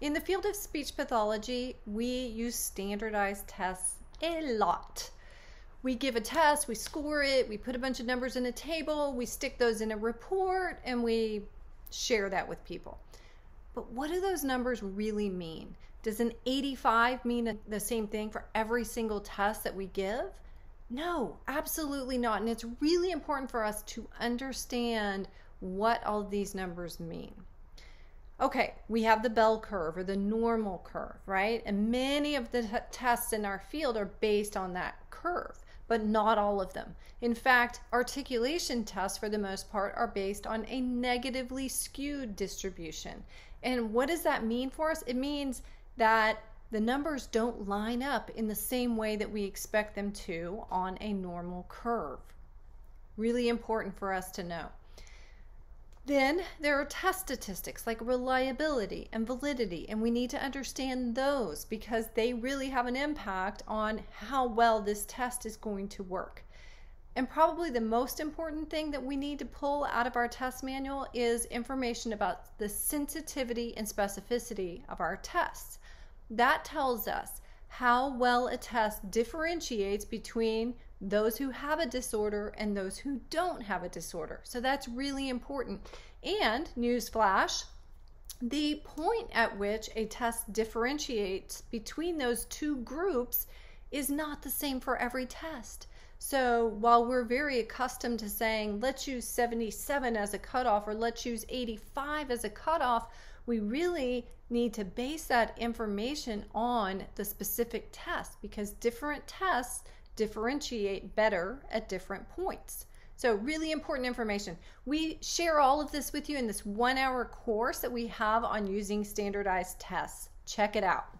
In the field of speech pathology, we use standardized tests a lot. We give a test, we score it, we put a bunch of numbers in a table, we stick those in a report, and we share that with people. But what do those numbers really mean? Does an 85 mean the same thing for every single test that we give? No, absolutely not. And it's really important for us to understand what all these numbers mean. Okay, we have the bell curve or the normal curve, right? And many of the t- tests in our field are based on that curve, but not all of them. In fact, articulation tests, for the most part, are based on a negatively skewed distribution. And what does that mean for us? It means that the numbers don't line up in the same way that we expect them to on a normal curve. Really important for us to know. Then there are test statistics like reliability and validity, and we need to understand those because they really have an impact on how well this test is going to work. And probably the most important thing that we need to pull out of our test manual is information about the sensitivity and specificity of our tests. That tells us how well a test differentiates between those who have a disorder and those who don't have a disorder. So that's really important. And, newsflash, the point at which a test differentiates between those two groups is not the same for every test. So while we're very accustomed to saying, let's use 77 as a cutoff or let's use 85 as a cutoff, we really need to base that information on the specific test because different tests differentiate better at different points. So, really important information. We share all of this with you in this one hour course that we have on using standardized tests. Check it out.